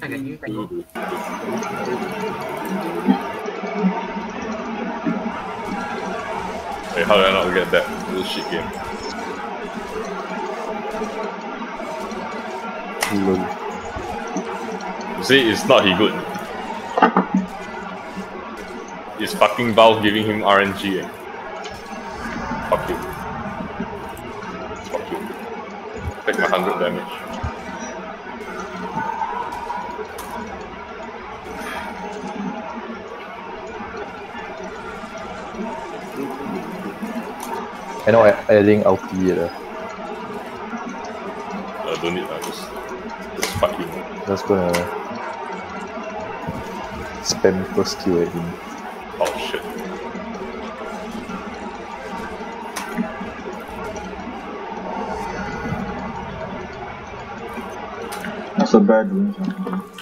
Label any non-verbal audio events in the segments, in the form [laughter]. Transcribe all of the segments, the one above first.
Wait, how did I not get that? This shit game. You see, it's not he good. It's fucking Valve giving him RNG. Eh? Fuck. Fuck you. Take my 100 damage. I know I adding LP uh, Uh, don't need that, just, just fuck him. just gonna spam first kill at him. Oh shit. That's a bad range.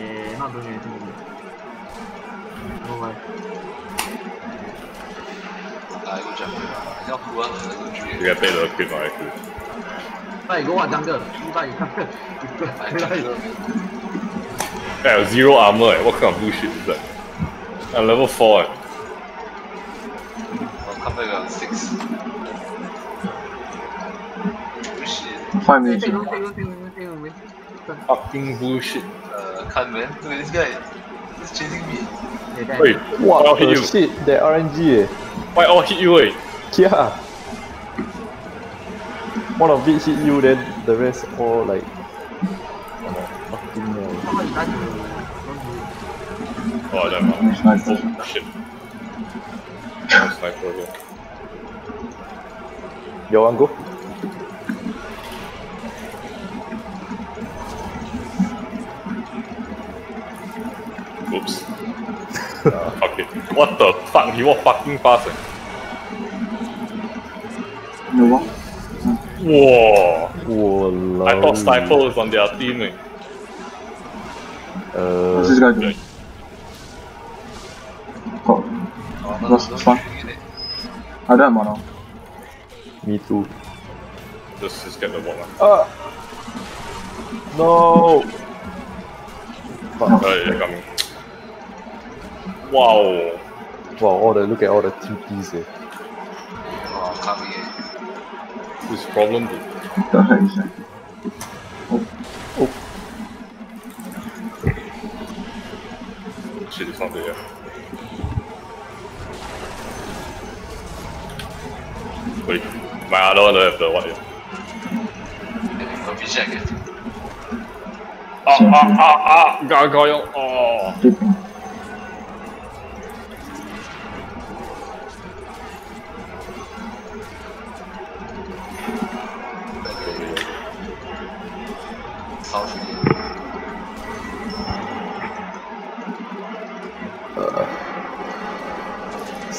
Yeah, not doing anything with it. No way. I one. You go what jungle? I have zero armor. Eh. What kind of bullshit is that? I'm level four. Eh. I'm come on six. Five minutes. Fucking bullshit can man. Look at this guy. He's chasing me. Wait, what eh. I'll hit you. shit, that RNG eh. Why all hit you eh? Yeah. One of it hit you, then the rest all like... Nothing more. Oh, damn. Oh, shit. Sniper again. Yo, one go. Oops. uh, fuck it. What the fuck? He was fucking fast. Eh? No what? Whoa. Whoa I thought Stifle is on their team. Eh? Uh, What's this guy doing? Oh. oh What's this one? I don't have mono. Me too. Just, just get the ah. one. Uh, no! Fuck. Oh, yeah, coming. Wow. Wow, all the look at all the TPs eh. 哦，coming in。Whose problem dude? What the heck is [laughs] that? Shit, it's not there. Wait, my other one don't have the what yet. Copy jacket。Ah, ah, ah, ah! Gargoyle! Oh!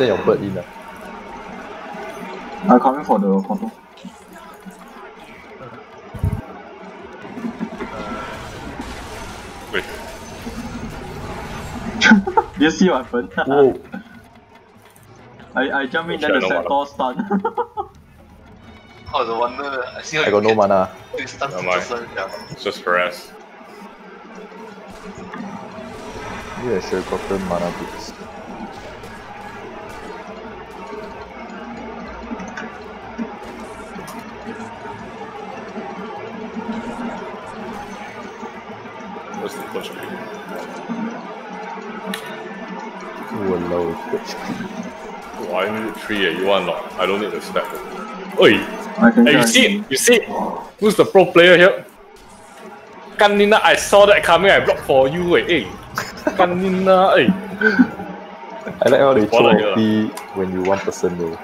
Send your bird in ah. I'm coming for the photo. Wait, Do [laughs] you see what happened? Whoa! [laughs] I, I jump in Actually, then the I centaur stun. Oh, the wonder. I see how I got no mana. This stuff Never to mind. person. Yeah. it's just harass. Maybe I should have gotten mana boots. I three eh. You want not? I don't need the step. Oi! I Hey, you see? You see? Who's the pro player here? Kanina, I saw that coming. I blocked for you eh. Hey. Kanina, eh. I like how they throw Walao here. ulti when you one person though.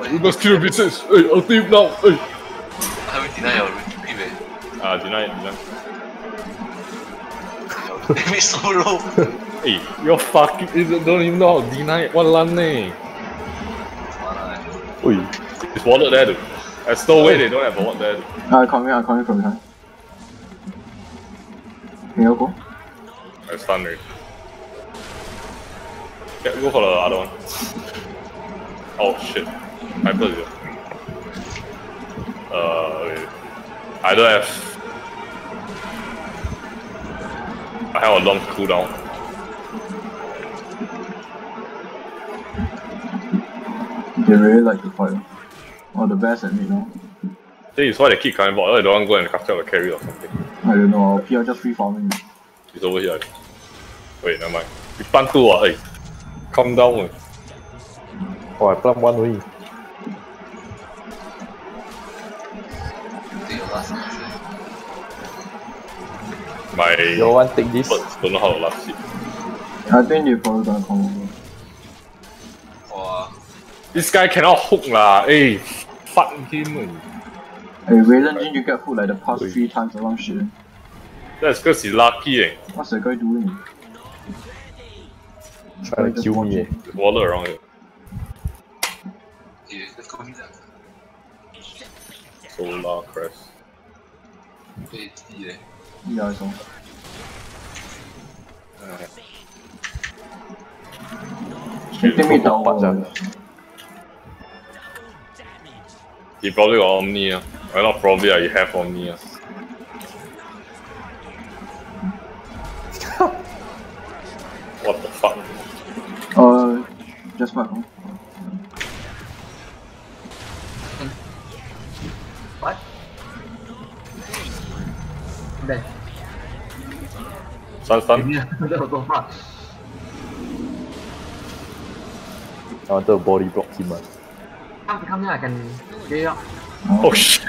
We must kill the bitches. Hey, I'll team now. Hey. How we deny your rookie, man? Ah, deny it, deny. Maybe [laughs] solo. Hey, you're fucking. You don't even know how to deny it. What lan eh? Oi, It's wallet there, dude. There's no way they don't have a wallet there. Dude. I'm coming, I'm coming from behind. Can you go? I stun already. Yeah, go for the other one. Oh shit. Hyper is it? Uh, I don't have. I have a long cooldown. They really like to fight. Oh, the best at me now. This is why they keep coming back. Oh, they don't want to go and capture the carry or something. I don't know, PR just free farming. He's over here. Wait, never mind. We plan two ah, hey. Calm down. Oh, I plumb one way. Your last answer. My You all want take this? don't know how to last hit. I think they're probably gonna come over. Wow. This guy cannot hook lah. Hey, fuck him. eh. Hey, Waylen, didn't you get food like the past three times or some shit? That's because he's lucky. Eh. What's that guy doing? Trying to kill me. Eh. There's around here. Okay, let's go meet them. Solar crest. Wait, yeah. Yeah, I saw. Shit, Take me down. Fuck, uh, He probably got Omni. ah. Well, not probably, ah, he have Omni. ah. [laughs] what the fuck? Uh, just back home. What? There. Stun, stun. that was so far. I wanted to body block him. Ah. Come, come here, I can get you up. Oh shit!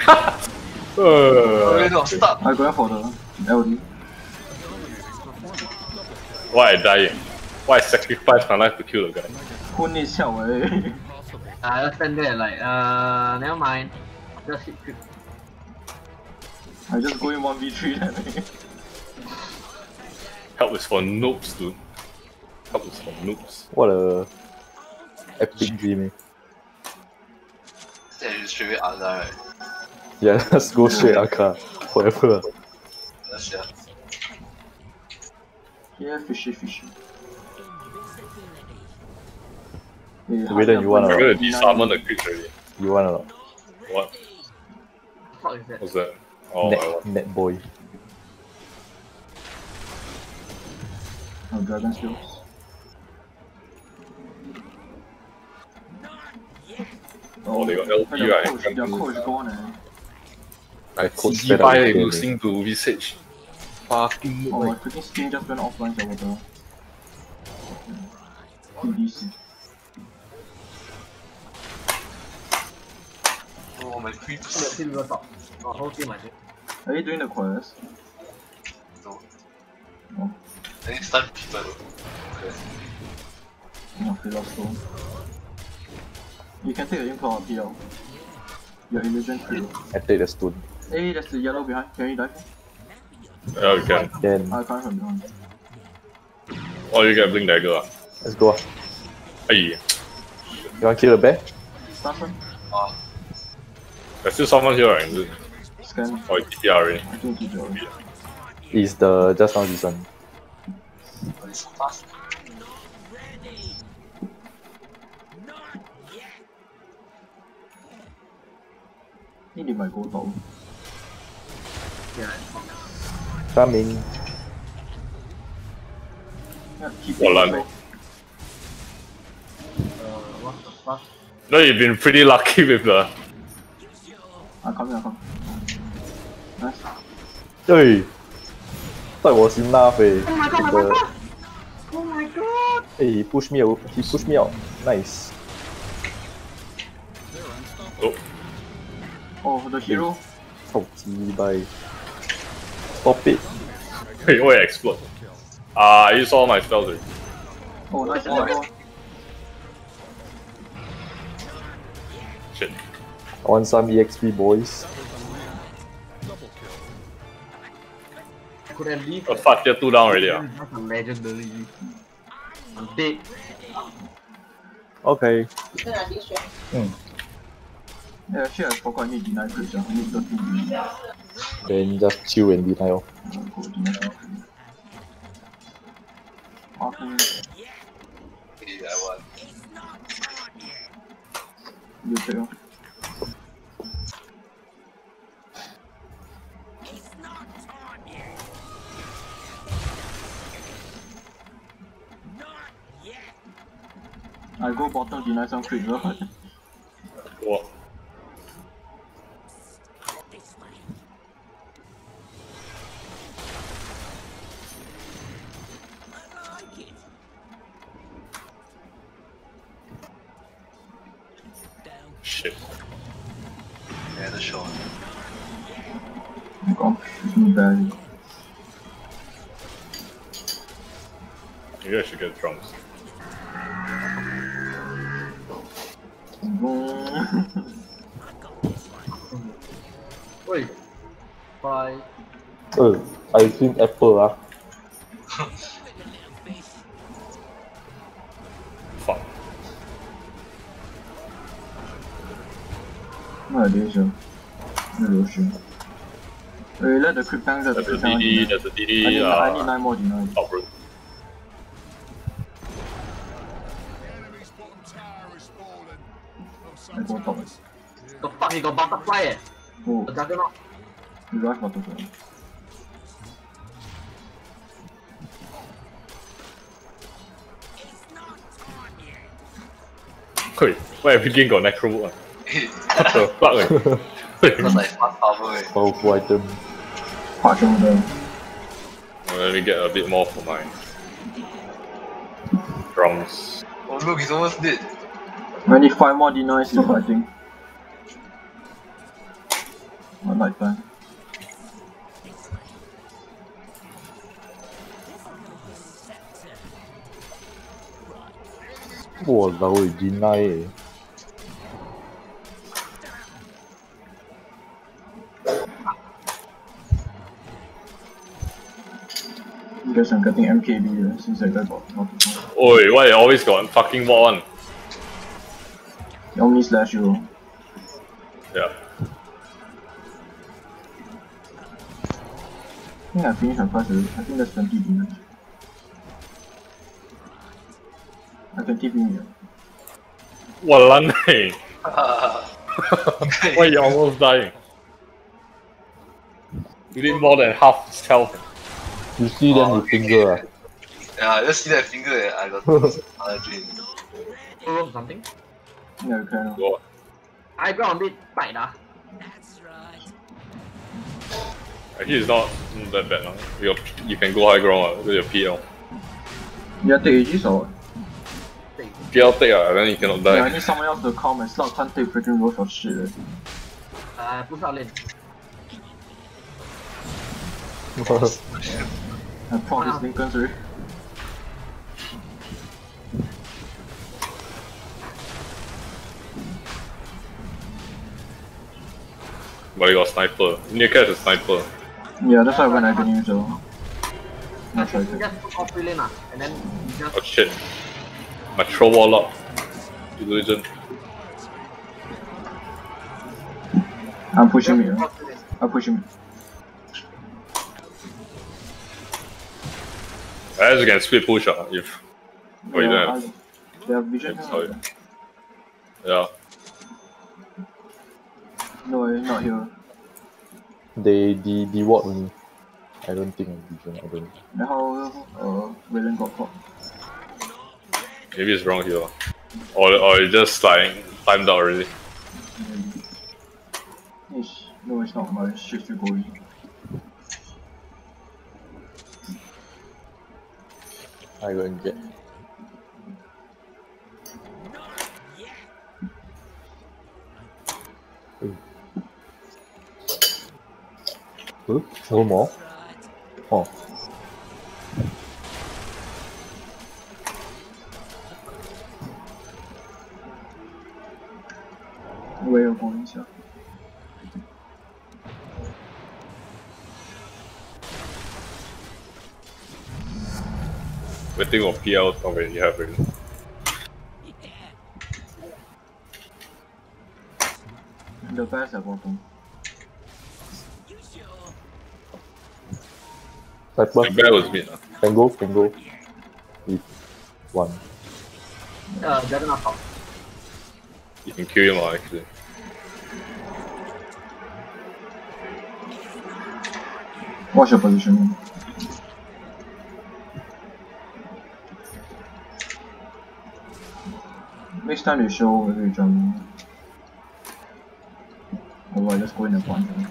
Oh, uh, wait, no, stop. I go for the LD. why I die? Why I sacrifice my life to kill the guy? Who needs help, eh? I just stand there like, uh, never mind. Just hit quick. I just go in 1v3 then. eh? Help is for noobs, dude. Help is for noobs. What a epic dream. Eh. Then you [laughs] straight away Arda, right? Yeah, let's go straight Aka. Forever. That's yeah. Yeah, fishy, fishy. Hey, Wait, then you wanna- I'm gonna desummon the creeps already. You want or not? What? What is that? What's that? Oh, I net, want. net boy. Oh, dragon skills. Oh, they got LP, their right? Coach, their coach gone, eh? I Coach CG fed up by losing to Visage. Fucking Oh, my freaking screen just went offline over there. PDC. Oh, my The creeps. team will top. Oh, whole team I think. Are you doing the quest? No. No. I need to stun people though. Okay. Okay, let's go. You can take the info on PL. Your illusion crew. I take the stone. Hey, there's the yellow behind. Can you dive? Yeah, we can. Then I can't from behind. Oh, you get Blink Dagger. ah. let's go. Hey, You want to kill the bear? Start from? Ah, there's still someone here, right? Scan. Oh, it's TR already. I think it's already. Is the just now this one. but it's so fast. I think they might go top. Yeah, it's fine. Coming. Yeah, keep Oh, it lan. low. Uh, what the fuck? No, you've been pretty lucky with the. I'm coming, I'm coming. Nice. Hey! Thought it was enough eh. Oh my god, With my the- god! Oh my god! Hey, he pushed me out. He pushed me out. Nice. Oh, the hero. Oh, bye. Stop it. [laughs] wait, wait, explode. Ah, I used all my spells already. Oh, nice. Oh, Shit. I want some EXP boys. Could I leave. Oh, fuck, you're two down already. ah. That's a legendary. I'm dead. Okay. Yeah, Nie, ja się spokojnie dinaj krycia, nic do tu. Będzie ciłem dinajo. I go bottom deny some creep, right? What? The shot. Gosh, it's. You guys should get drums. [laughs] Oi. Bye. Uh, I think Apple ah. Fuck. What are these? uh? No lotion. Wait, let the creep tank let the There's a creep tank. DD, deny. there's a I need, DD, I need uh, nine more denies. top room. Enemy's bottom tower is fallen. Oh, I go top. The fuck, he got butterfly eh? Oh, The juggernaut. you rush butterfly. Wait, why everything got necro one? What the fuck? eh? Because like fast power. eh. Powerful item. Patch over there. Let me get a bit more for mine. drums. Oh look, he's almost dead. I need five more denies I think. I like that. Walao, deny eh. Guess I'm getting MKB uh, since I got multiple. Oi, why you always got fucking what one? Only slash you. Yeah. I think I finished my first already. I think that's 20 denies. I can TP me. Walan eh. Okay. Why you almost dying? You did more than half his health. You see them Oh, with finger ah. Yeah, just see that finger. eh, I got another [laughs] drain. Oh, something. Yeah, you can. uh, Go. I ground a bit tight ah. Actually, it's not mm, that bad. Now. You you can go high ground uh, with your PL. You take Aegis or what? PL take uh, then you cannot Yeah, I need someone else to come and Slug can't take freaking roast of shit. eh. Uh, push out lane. [laughs] I proc his Linken already. But you got sniper. Near catch a sniper. Yeah, that's why when I can use so. Not try You to. just push off free lane ah, and then you just Oh shit. My throw wall up. Illusion. I'm pushing me. just push off free lane. I'm pushing me. I guess you can split push uh, if. Oh, you don't have. They have vision. Sorry. Yeah. No, eh, not here. They de de what only. I don't think vision, I don't. Then how uh, Waylen got caught? Maybe it's wrong here. Or, or it's just like timed out already. Maybe. It's, no, it's not. My shit still going. I go and get. Huh? No more? Oh. Way of going, yeah. Waiting on PL already have already. The best at bottom. Cypher, The bear was mid. Uh. can go, can go. With one. Uh, juggernaut top. You can kill him uh, actually. What's your position? Time you show, maybe we jump. Or I just go in and punch them.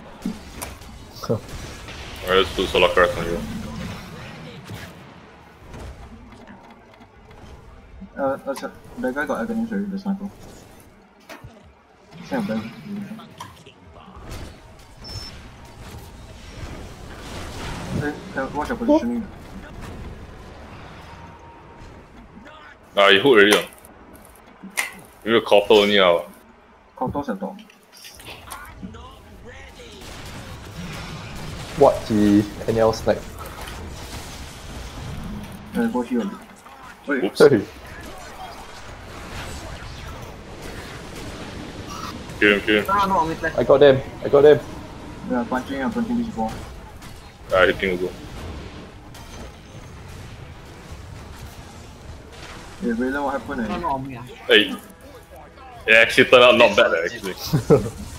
Alright, let's do solar crack on you. Uh, that's it. That guy got agony already, the sniper. Same bad. Hey, hey, watch your positioning. Ah, you hooked already. Ah. You a copper only ah. Contours at top. What he anyhow snipe? Uh, go here. Wait, Oops. Hey, Kill him, kill him. No, mid left. I got them. I got them. we are punching and punching this ball. Ah, hitting also. Hey, Waylen, what happened? No, Eh? no, on me. ah. Hey. It actually turned out a lot better, actually. [laughs]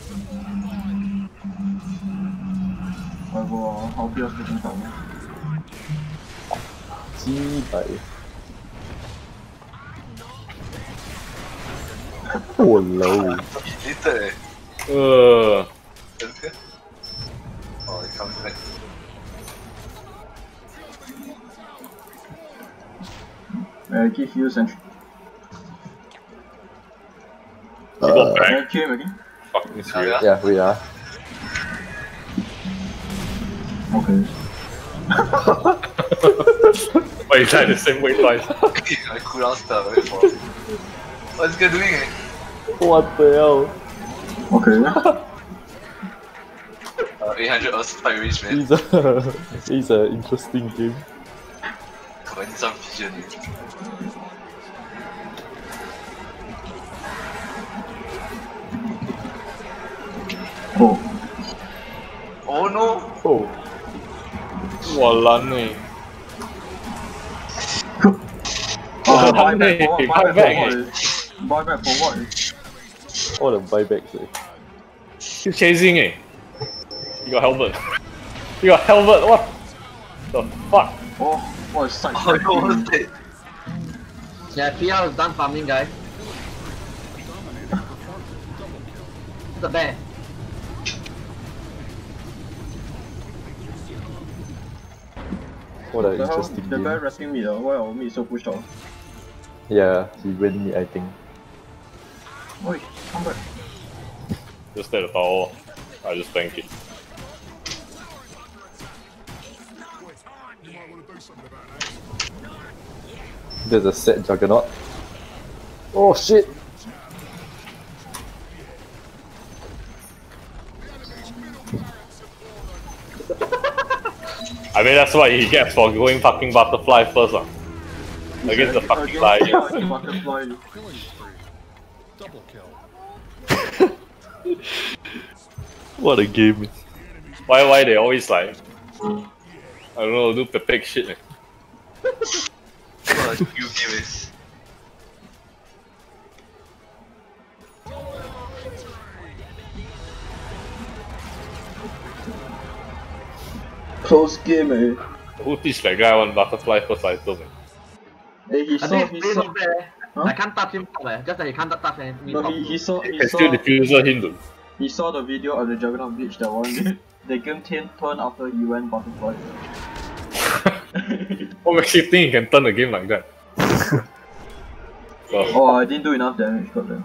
[laughs] Oh low. Acredita, é? Uh. Olha, kill him again. Fucking serious. Yeah. yeah, we are. Okay. But he died the same way twice. [laughs] I cool down stuff, wait for What's this guy doing, eh? What the hell? Okay. [laughs] Uh, 800 Earth fight range, man. It's a, [laughs] it's an interesting game. Come on, I need some vision, eh. Oh. Oh no! Oh, Walan eh. Oh, buy Hey, back for what? back back, for what? eh? Buy back for what? all the buybacks. Eh. He's chasing eh. You got helmet. You got helmet, what the fuck? Oh, what a side Oh no, what's that? Yeah, PR is done farming, guys. The bear. What an The hell? interesting The guy resting me, uh, why our mid so pushed off? Yeah, he went me, I think. Oi, come back. Just at the tower. I just tank it. You might want to do something about that. There's a set juggernaut. Oh shit! Mean that's what he gets for going fucking butterfly first ah. Against the fucking lion. Butterfly. Double kill. What a game. Why why they always like I don't know, do Pepek shit eh. What a new game is. Game, eh? Who teach that guy one butterfly first item eh? Hey, he I saw, think he saw, not bad. eh. Huh? I can't touch him top, eh. Just that he can't touch any me no, he, he saw, he Can still saw, diffuser him though. he saw the video of the Juggernaut Beach that one. [laughs] the game turn turn after he went butterfly. [laughs] What makes you think he can turn the game like that? so, [laughs] oh, I didn't do enough damage, got them.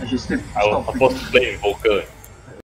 And she still I was supposed to play Invoker. eh.